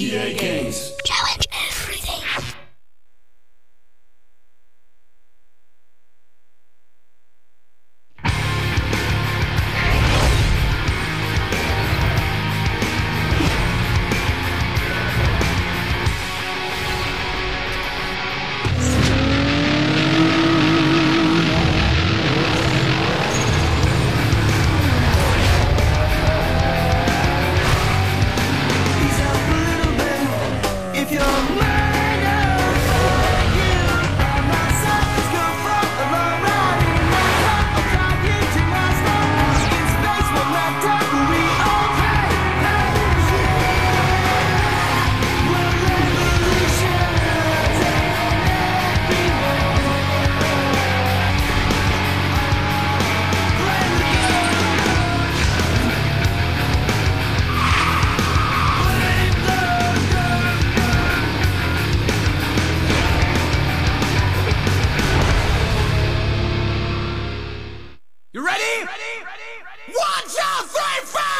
EA Games. Ready? Ready? One, two, three, four!